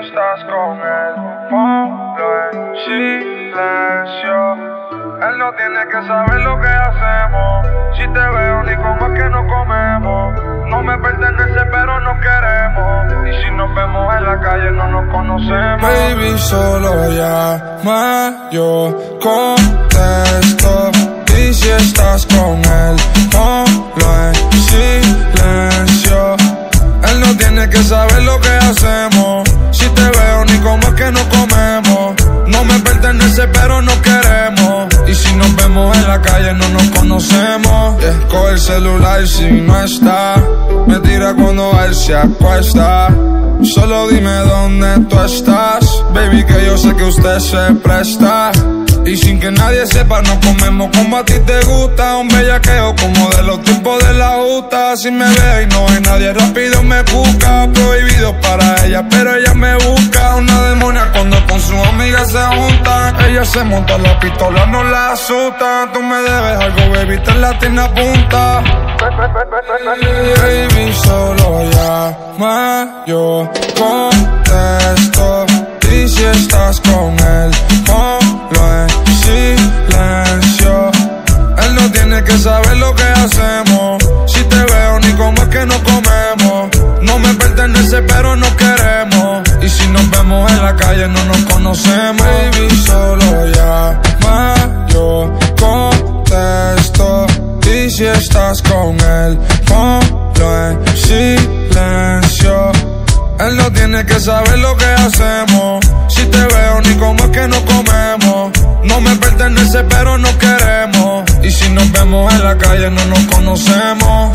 estás con él, ponlo en silencio. Él no tiene que saber lo que hacemos. Si te veo, ni como es que no comemos. No me pertenece, pero no queremos. Y si nos vemos en la calle, no nos conocemos. Baby, solo llama, yo contesto. Y si estás con él, ponlo en silencio. Él no tiene que saber lo que hacemos. Si te veo, ni como es que no comemos. No me pertenece, pero no queremos. Y si nos vemos en la calle, no nos conocemos. Yeah. El celular si no está. Me tira cuando él se acuesta. Solo dime dónde tú estás. Baby, que yo sé que usted se presta. Y sin que nadie sepa, nos comemos como a ti te gusta. Un bellaqueo como de los tiempos de la justa. Si me ve y no hay nadie rápido me busca. Prohibido para ella, pero ella me busca. Una demonia cuando con su amiga se juntan. Ella se monta la pistola, no la asusta. Tú me debes algo, baby, te la tiene a punta. Baby, solo llama, yo contesto. Y si estás con él, Si te veo, ni como es que no comemos. No me pertenece, pero no queremos. Y si nos vemos en la calle, no nos conocemos. Baby, solo llama, yo contesto. Y si estás con él, ponlo en silencio. Él no tiene que saber lo que hacemos. Si te veo, ni como es que no comemos. No me pertenece, pero no queremos. En la calle, no nos conocemos.